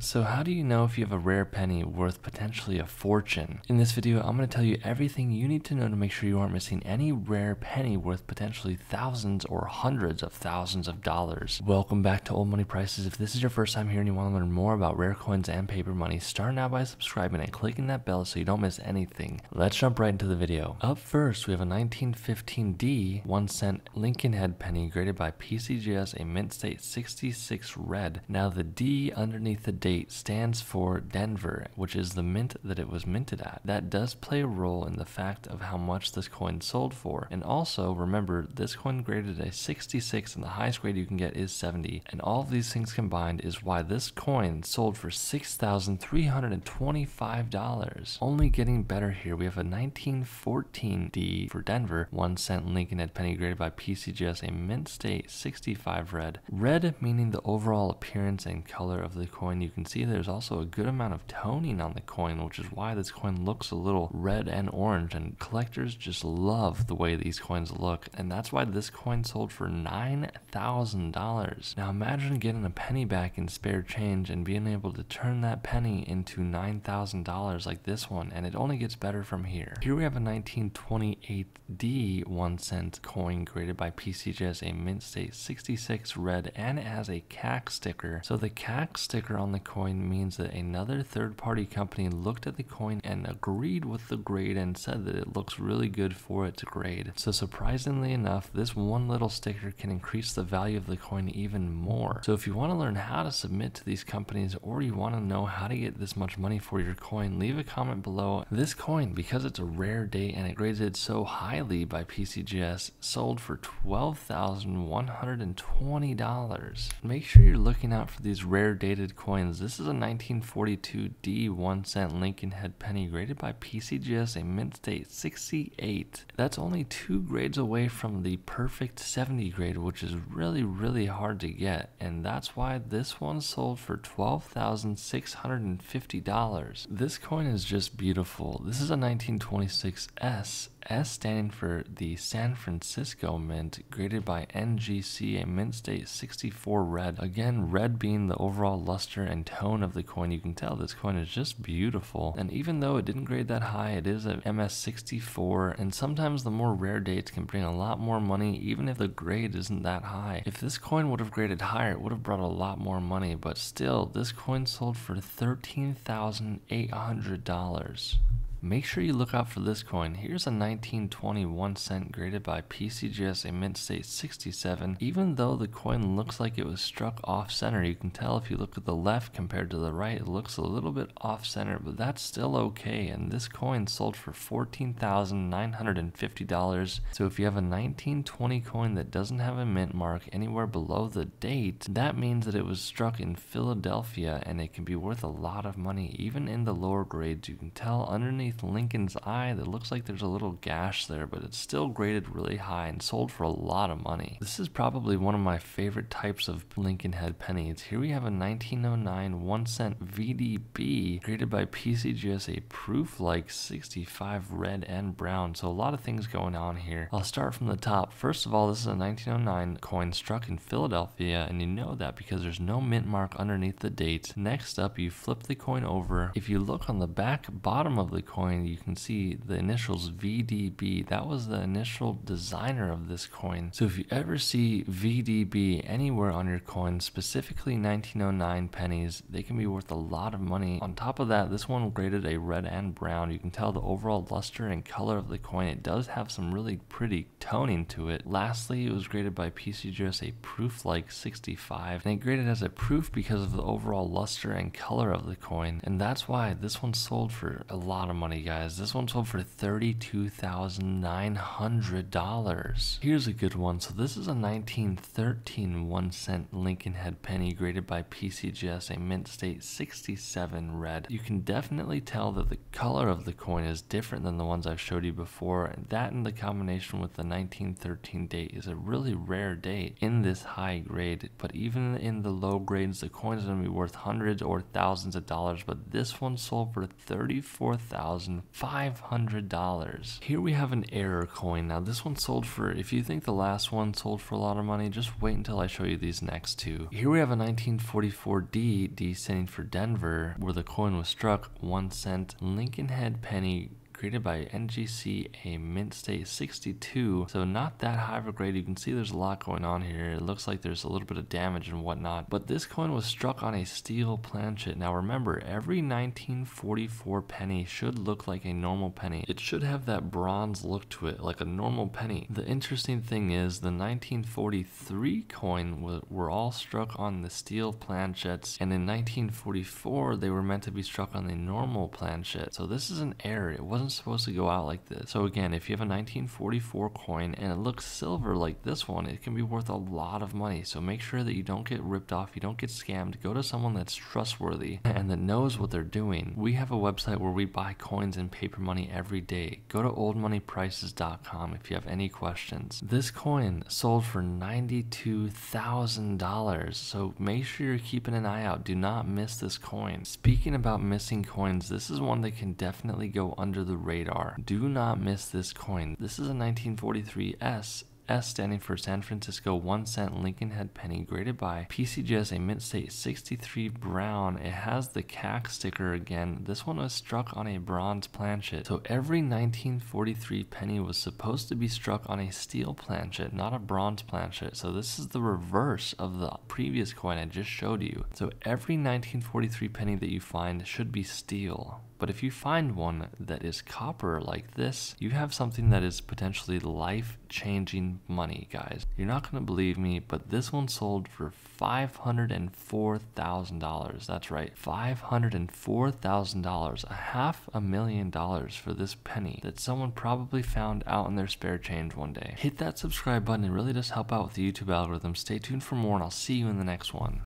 So how do you know if you have a rare penny worth potentially a fortune? In this video, I'm going to tell you everything you need to know to make sure you aren't missing any rare penny worth potentially thousands or hundreds of thousands of dollars. Welcome back to Old Money Prices. If this is your first time here and you want to learn more about rare coins and paper money, start now by subscribing and clicking that bell so you don't miss anything. Let's jump right into the video. Up first, we have a 1915D 1 cent Lincoln head penny graded by PCGS, a mint state 66 red. Now the D underneath the date stands for Denver, which is the mint that it was minted at. That does play a role in the fact of how much this coin sold for. And also, remember, this coin graded a 66 and the highest grade you can get is 70. And all of these things combined is why this coin sold for $6,325. Only getting better here. We have a 1914D for Denver, 1 cent Lincoln head penny graded by PCGS, a mint state 65 red. Red meaning the overall appearance and color of the coin. You can see there's also a good amount of toning on the coin, which is why this coin looks a little red and orange. And collectors just love the way these coins look. And that's why this coin sold for $9,000. Now imagine getting a penny back in spare change and being able to turn that penny into $9,000 like this one. And it only gets better from here. Here we have a 1928D 1 cent coin graded by PCGS, a mint state 66 red, and has a CAC sticker. So the CAC sticker on the coin means that another third party company looked at the coin and agreed with the grade and said that it looks really good for its grade. So surprisingly enough, this one little sticker can increase the value of the coin even more. So if you want to learn how to submit to these companies or you want to know how to get this much money for your coin, leave a comment below. This coin, because it's a rare date and it graded so highly by PCGS, sold for $12,120. Make sure you're looking out for these rare dated coins. This is a 1942 D 1 cent Lincoln head penny graded by PCGS, a mint state 68. That's only two grades away from the perfect 70 grade, which is really, really hard to get. And that's why this one sold for $12,650. This coin is just beautiful. This is a 1926 S S standing for the San Francisco Mint, graded by NGC, a mint state 64 red. Again, red being the overall luster and tone of the coin, you can tell this coin is just beautiful. And even though it didn't grade that high, it is a MS64, and sometimes the more rare dates can bring a lot more money, even if the grade isn't that high. If this coin would have graded higher, it would have brought a lot more money, but still, this coin sold for $13,800. Make sure you look out for this coin. Here's a 1921 cent graded by PCGS, a mint state 67. Even though the coin looks like it was struck off center, you can tell if you look at the left compared to the right, it looks a little bit off center, but that's still okay. And this coin sold for $14,950. So if you have a 1920 coin that doesn't have a mint mark anywhere below the date, that means that it was struck in Philadelphia and it can be worth a lot of money. Even in the lower grades, you can tell underneath Lincoln's eye that looks like there's a little gash there, but it's still graded really high and sold for a lot of money. This is probably one of my favorite types of Lincoln head pennies. Here we have a 1909 1 cent VDB graded by PCGS, a proof like 65 red and brown. So a lot of things going on here. I'll start from the top. First of all, this is a 1909 coin struck in Philadelphia, and you know that because there's no mint mark underneath the date. Next up, you flip the coin over. If you look on the back bottom of the coin, coin, you can see the initials VDB. That was the initial designer of this coin. So if you ever see VDB anywhere on your coin, specifically 1909 pennies, they can be worth a lot of money. On top of that, this one graded a red and brown. You can tell the overall luster and color of the coin. It does have some really pretty toning to it. Lastly, it was graded by PCGS a proof like 65, and it graded as a proof because of the overall luster and color of the coin. And that's why this one sold for a lot of money money, guys. This one sold for $32,900. Here's a good one. So this is a 1913 1 cent Lincoln head penny graded by PCGS, a mint state 67 red. You can definitely tell that the color of the coin is different than the ones I've showed you before. And that in the combination with the 1913 date is a really rare date in this high grade. But even in the low grades, the coin is going to be worth hundreds or thousands of dollars. But this one sold for 34000 $1,500. Here we have an error coin. Now this one sold for, if you think the last one sold for a lot of money, just wait until I show you these next two. Here we have a 1944D, D standing for Denver, where the coin was struck, one cent, Lincoln Head penny created by NGC, a mint state 62. So not that high of a grade. You can see there's a lot going on here. It looks like there's a little bit of damage and whatnot. But this coin was struck on a steel planchet. Now remember, every 1944 penny should look like a normal penny. It should have that bronze look to it, like a normal penny. The interesting thing is the 1943 coin were all struck on the steel planchets. And in 1944, they were meant to be struck on the normal planchet. So this is an error. It wasn't supposed to go out like this. So again, if you have a 1944 coin and it looks silver like this one, it can be worth a lot of money. So make sure that you don't get ripped off, you don't get scammed. Go to someone that's trustworthy and that knows what they're doing. We have a website where we buy coins and paper money every day. Go to oldmoneyprices.com if you have any questions. This coin sold for $92,000. So make sure you're keeping an eye out. Do not miss this coin. Speaking about missing coins, this is one that can definitely go under the radar. Do not miss this coin. This is a 1943 S S standing for San Francisco 1 cent Lincoln Head penny graded by PCGS a mint state 63 brown. It has the CAC sticker again. This one was struck on a bronze planchet. So every 1943 penny was supposed to be struck on a steel planchet, not a bronze planchet. So this is the reverse of the previous coin I just showed you. So every 1943 penny that you find should be steel. But if you find one that is copper like this, you have something that is potentially life changing money, guys. You're not going to believe me, but this one sold for $504,000. That's right, $504,000, a half a million dollars for this penny that someone probably found out in their spare change one day. Hit that subscribe button, it really does help out with the YouTube algorithm. Stay tuned for more, and I'll see you in the next one.